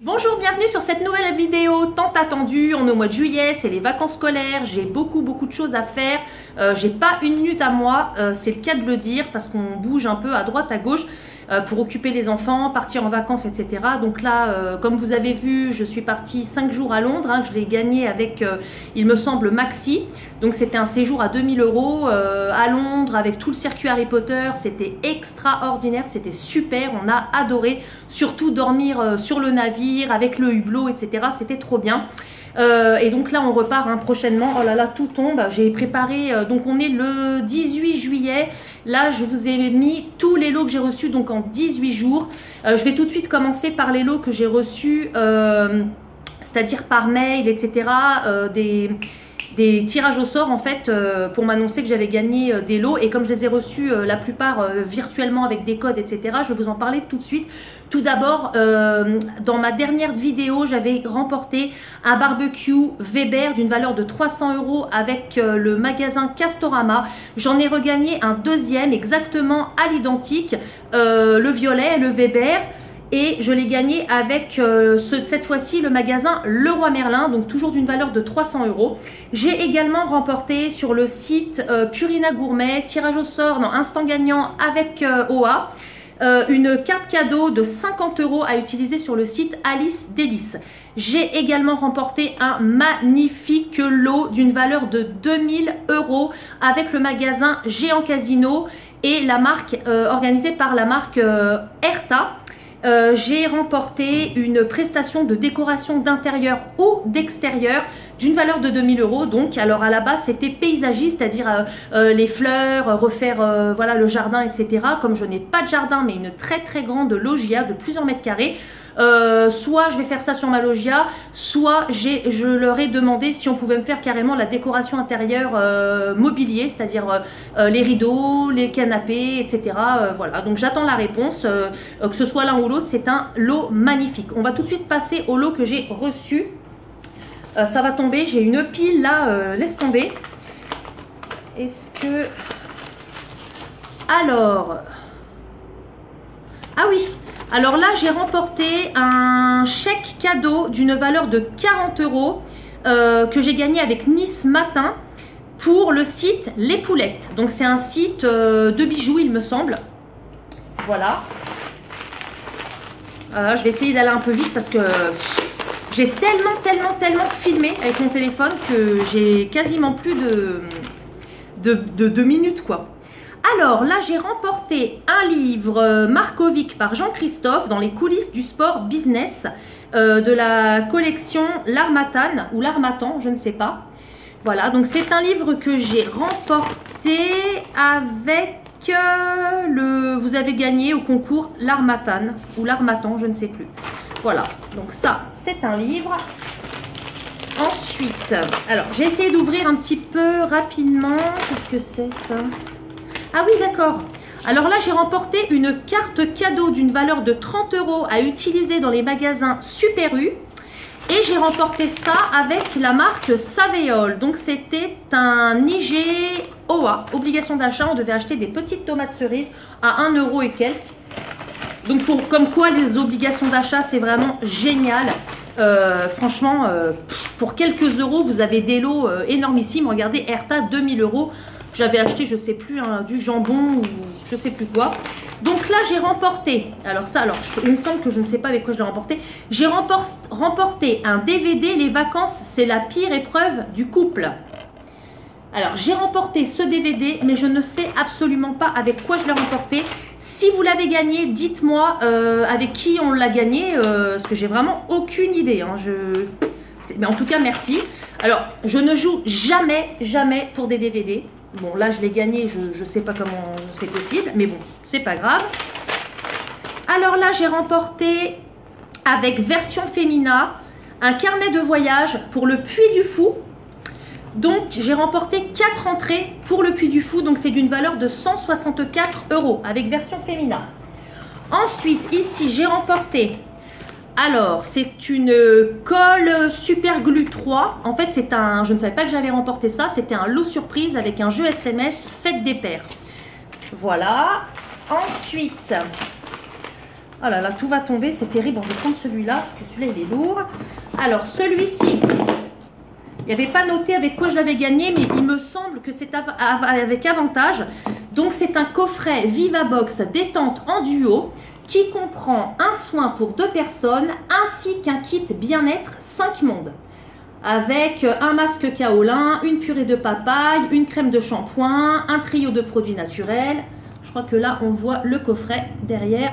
Bonjour, bienvenue sur cette nouvelle vidéo tant attendue. On est au mois de juillet, c'est les vacances scolaires, j'ai beaucoup beaucoup de choses à faire. Euh, j'ai pas une minute à moi, euh, c'est le cas de le dire parce qu'on bouge un peu à droite, à gauche. Euh, pour occuper les enfants, partir en vacances, etc. Donc là, euh, comme vous avez vu, je suis partie 5 jours à Londres. Hein, je l'ai gagné avec, euh, il me semble, Maxi. Donc c'était un séjour à 2000 euros à Londres avec tout le circuit Harry Potter. C'était extraordinaire, c'était super. On a adoré, surtout dormir sur le navire avec le hublot, etc. C'était trop bien. Euh, et donc là, on repart hein, prochainement. Oh là là, tout tombe. J'ai préparé, euh, donc on est le 18 juillet. Là, je vous ai mis tous les lots que j'ai reçus, donc en 18 jours. Euh, je vais tout de suite commencer par les lots que j'ai reçus, c'est-à-dire par mail, etc. des des tirages au sort en fait euh, pour m'annoncer que j'avais gagné euh, des lots. Et comme je les ai reçus euh, la plupart virtuellement avec des codes etc je vais vous en parler tout de suite. Tout d'abord dans ma dernière vidéo j'avais remporté un barbecue Weber d'une valeur de 300 euros avec le magasin Castorama. J'en ai regagné un deuxième exactement à l'identique. Le violet le Weber et je l'ai gagné avec euh, cette fois-ci le magasin Leroy Merlin, donc toujours d'une valeur de 300 euros. J'ai également remporté sur le site euh, Purina Gourmet, tirage au sort, non, instant gagnant avec euh, OA, une carte cadeau de 50 euros à utiliser sur le site Alice Délice. J'ai également remporté un magnifique lot d'une valeur de 2000 euros avec le magasin Géant Casino et la marque organisée par la marque Erta. Euh, j'ai remporté une prestation de décoration d'intérieur ou d'extérieur d'une valeur de 2000 euros. Donc, alors à la base, c'était paysagiste, c'est-à-dire euh, euh, les fleurs, refaire voilà le jardin, etc. Comme je n'ai pas de jardin, mais une très très grande loggia de plusieurs mètres carrés, euh, soit je vais faire ça sur ma loggia, soit je leur ai demandé si on pouvait me faire carrément la décoration intérieure euh, mobilier, c'est-à-dire euh, les rideaux, les canapés, etc. voilà, donc j'attends la réponse, que ce soit l'un ou l'autre, c'est un lot magnifique. On va tout de suite passer au lot que j'ai reçu. ça va tomber, j'ai une pile là, laisse tomber. Est-ce que... Alors... Ah oui, alors là, j'ai remporté un chèque cadeau d'une valeur de 40 euros euh, que j'ai gagné avec Nice Matin pour le site Les Poulettes. Donc c'est un site euh, de bijoux, il me semble. Voilà. Euh, je vais essayer d'aller un peu vite parce que j'ai tellement, tellement, tellement filmé avec mon téléphone que j'ai quasiment plus de, de, de minutes, quoi. Alors là, j'ai remporté un livre euh, Markovic par Jean-Christophe dans les coulisses du sport business euh, de la collection L'Armatan ou L'Armatan, je ne sais pas. Voilà, donc c'est un livre que j'ai remporté avec euh, le... Vous avez gagné au concours L'Armatan ou L'Armatan, je ne sais plus. Voilà, donc ça, c'est un livre. Ensuite, alors j'ai essayé d'ouvrir un petit peu rapidement. Qu'est-ce que c'est ça? Ah oui, d'accord. Alors là, j'ai remporté une carte cadeau d'une valeur de 30 euros à utiliser dans les magasins Super U. Et j'ai remporté ça avec la marque Saveol. Donc c'était un IG OA, obligation d'achat. On devait acheter des petites tomates cerises à 1 euro et quelques. Donc comme quoi les obligations d'achat, c'est vraiment génial. Euh, franchement, euh, pour quelques euros, vous avez des lots euh, énormissimes. Regardez, Erta, 2000 euros. J'avais acheté, je sais plus, du jambon ou je sais plus quoi. Donc là, j'ai remporté, alors ça, alors il me semble que je ne sais pas avec quoi je l'ai remporté. J'ai remporté un DVD, les vacances, c'est la pire épreuve du couple. Alors, j'ai remporté ce DVD, mais je ne sais absolument pas avec quoi je l'ai remporté. Si vous l'avez gagné, dites-moi euh, avec qui on l'a gagné, euh, parce que j'ai vraiment aucune idée. Hein. je... Mais en tout cas, merci. Alors, je ne joue jamais, jamais pour des DVD. Bon, là, je l'ai gagné, je ne sais pas comment c'est possible, mais bon, c'est pas grave. Alors là, j'ai remporté avec version féminin un carnet de voyage pour le Puy du Fou. Donc, j'ai remporté 4 entrées pour le Puy du Fou, donc c'est d'une valeur de 164 euros avec version féminin. Ensuite, ici, j'ai remporté alors, c'est une colle Super Glue 3. En fait, c'est un, je ne savais pas que j'avais remporté ça, c'était un lot surprise avec un jeu SMS Fête des Pères. Voilà. Ensuite, Oh là tout va tomber, c'est terrible. je vais prendre celui-là, parce que celui-là, il est lourd. Alors, celui-ci, il n'y avait pas noté avec quoi je l'avais gagné, mais il me semble que c'est avec avantage. Donc, c'est un coffret Vivabox détente en duo qui comprend un soin pour deux personnes ainsi qu'un kit bien-être 5 mondes avec un masque kaolin, une purée de papaye, une crème de shampoing, un trio de produits naturels. Je crois que là, on voit le coffret derrière.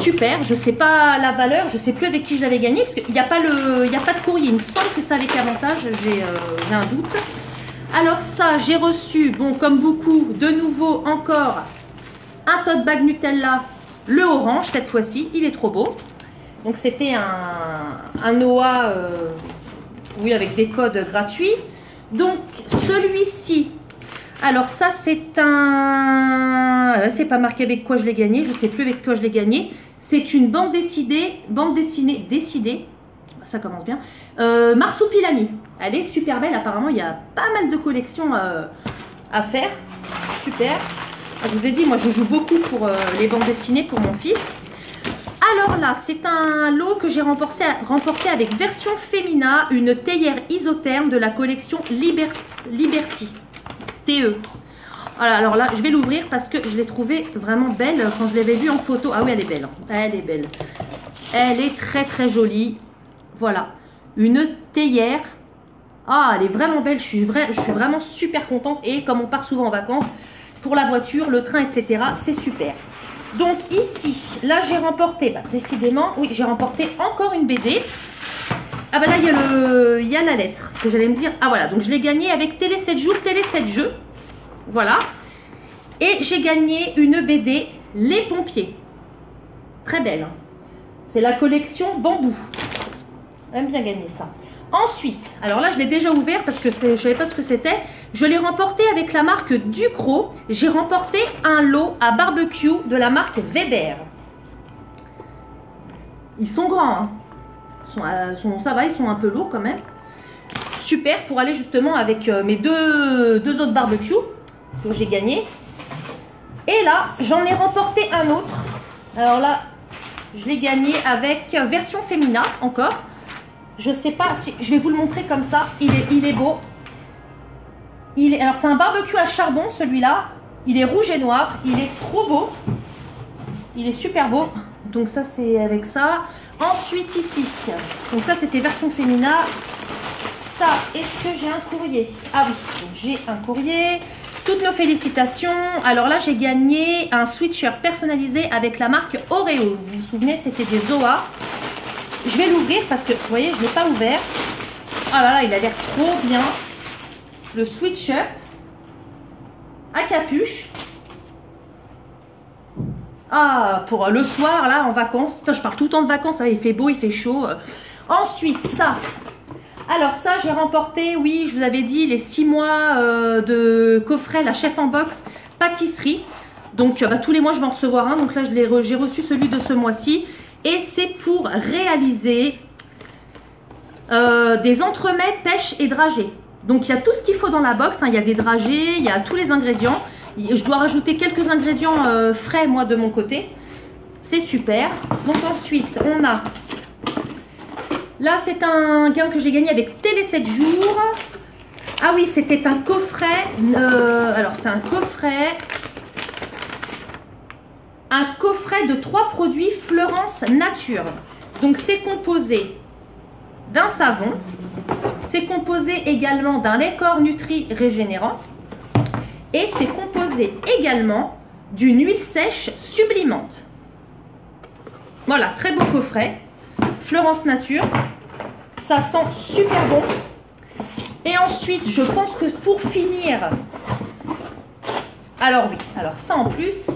Super, je ne sais pas la valeur, je ne sais plus avec qui je l'avais gagné, parce qu'il n'y a, pas le, a pas de courrier. Il me semble que ça avec avantage, euh, j'ai un doute. Alors ça, j'ai reçu, bon, comme beaucoup, de nouveau encore, un tote bag Nutella, le orange cette fois-ci, il est trop beau. Donc c'était un, un Noah euh, oui, avec des codes gratuits. Donc, celui-ci, alors ça, c'est un... Euh, c'est pas marqué avec quoi je l'ai gagné, je sais plus avec quoi je l'ai gagné. C'est une bande dessinée, bande dessinée décidée, ça commence bien, euh, Marsupilami. Elle est super belle, apparemment, il y a pas mal de collections euh, à faire. Super. Je vous ai dit, moi, je joue beaucoup pour euh, les bandes dessinées pour mon fils. Alors là, c'est un lot que j'ai remporté, avec version Femina, une théière isotherme de la collection Liberty. TE. Alors là, je vais l'ouvrir parce que je l'ai trouvée vraiment belle quand je l'avais vue en photo. Ah oui, elle est belle. Hein. Elle est belle. Elle est très très jolie. Voilà. Une théière. Ah, elle est vraiment belle. Je suis vraiment super contente. Et comme on part souvent en vacances, pour la voiture, le train, etc., c'est super. Donc ici, là j'ai remporté, bah, décidément, oui, j'ai remporté encore une BD. Ah bah là, il y, a la lettre, ce que j'allais me dire. Ah voilà, donc je l'ai gagné avec Télé 7 jours, Télé 7 jeux. Voilà. Et j'ai gagné une BD Les Pompiers. Très belle. Hein. C'est la collection Bambou. J'aime bien gagner ça. Ensuite, alors là je l'ai déjà ouvert parce que je ne savais pas ce que c'était. Je l'ai remporté avec la marque Ducro. J'ai remporté un lot à barbecue de la marque Weber. Ils sont grands. Hein. Euh, ça va, ils sont un peu lourds quand même. Super pour aller justement avec euh, mes deux, deux autres barbecues que j'ai gagné. Et là, j'en ai remporté un autre. Alors là, je l'ai gagné avec version féminin encore. Je sais pas si je vais vous le montrer comme ça. Il est, beau. Alors c'est un barbecue à charbon celui-là. Il est rouge et noir. Il est trop beau. Il est super beau. Donc ça c'est avec ça. Ensuite ici. Donc ça c'était version féminin. Ça, est-ce que j'ai un courrier? Ah oui, j'ai un courrier. Toutes nos félicitations. Alors là, j'ai gagné un switcher personnalisé avec la marque Oreo. Vous vous souvenez, c'était des Zoa. L'ouvrir parce que, vous voyez, je ne l'ai pas ouvert. Oh là là, il a l'air trop bien. Le sweatshirt à capuche. Ah, pour le soir, là, en vacances. je pars tout le temps de vacances. Hein, il fait beau, il fait chaud. Ensuite, ça. Alors ça, j'ai remporté, oui, je vous avais dit, les 6 mois euh, de coffret, la chef en box pâtisserie. Donc, bah, tous les mois, je vais en recevoir un. Donc là, j'ai reçu celui de ce mois-ci et c'est pour réaliser euh, des entremets, pêche et dragées. Donc il y a tout ce qu'il faut dans la box, hein. il y a des dragées, il y a tous les ingrédients. Je dois rajouter quelques ingrédients euh, frais moi de mon côté. C'est super. Donc ensuite on a... Là c'est un gain que j'ai gagné avec Télé 7 jours. Ah oui c'était un coffret. Euh, alors c'est un coffret un coffret de trois produits Florence Nature. Donc c'est composé d'un savon, c'est composé également d'un lait nutri régénérant et c'est composé également d'une huile sèche sublimante. Voilà, très beau coffret. Florence Nature. Ça sent super bon. Et ensuite, je pense que pour finir... Alors oui, alors ça en plus,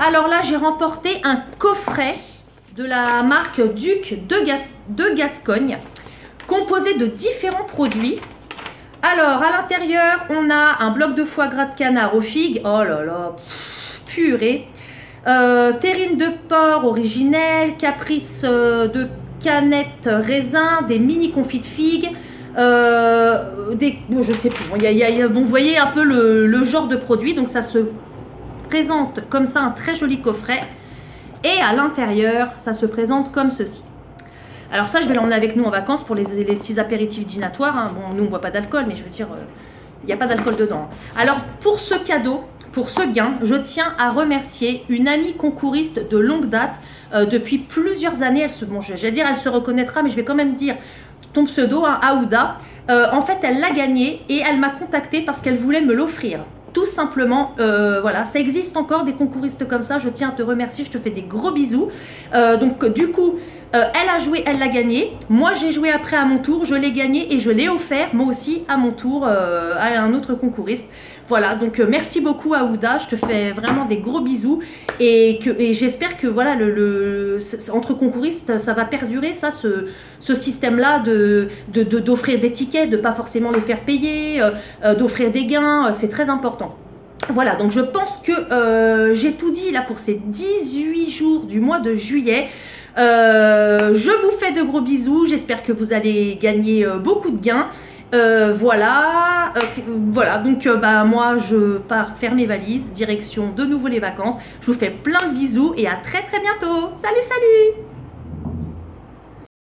alors là, j'ai remporté un coffret de la marque Duc de, Gascogne, composé de différents produits. Alors, à l'intérieur, on a un bloc de foie gras de canard aux figues. Oh là là, purée. Euh, terrine de porc originelle, caprice euh, de canette raisin, des mini confits de figues, euh, des, bon, je sais plus, bon, vous voyez un peu le genre de produit, donc ça se présente comme ça un très joli coffret. Et à l'intérieur, ça se présente comme ceci. Alors ça, je vais l'emmener avec nous en vacances pour les, petits apéritifs dînatoires. Hein. Bon, nous, on ne boit pas d'alcool, mais je veux dire, euh, il n'y a pas d'alcool dedans. Alors, pour ce cadeau, pour ce gain, je tiens à remercier une amie concouriste de longue date. Euh, depuis plusieurs années, elle se, bon, je, vais dire, elle se reconnaîtra, mais je vais quand même dire ton pseudo, hein, Aouda. Euh, en fait, elle l'a gagné et elle m'a contacté parce qu'elle voulait me l'offrir tout simplement, euh, voilà, ça existe encore des concouristes comme ça. Je tiens à te remercier, je te fais des gros bisous. Euh, donc, du coup, euh, elle a joué, elle l'a gagné. Moi, j'ai joué après à mon tour, je l'ai gagné et je l'ai offert, moi aussi, à mon tour, à un autre concouriste. Voilà, donc merci beaucoup à Ouda, je te fais vraiment des gros bisous et, j'espère que voilà, entre concouristes, ça va perdurer, ça, ce, système-là d'offrir des tickets, de pas forcément les faire payer, d'offrir des gains, c'est très important. Voilà, donc je pense que euh, j'ai tout dit là pour ces 18 jours du mois de juillet. Euh, je vous fais de gros bisous, j'espère que vous allez gagner euh, beaucoup de gains. voilà, voilà, donc bah, moi je pars faire mes valises, direction de nouveau les vacances. Je vous fais plein de bisous et à très très bientôt. Salut, salut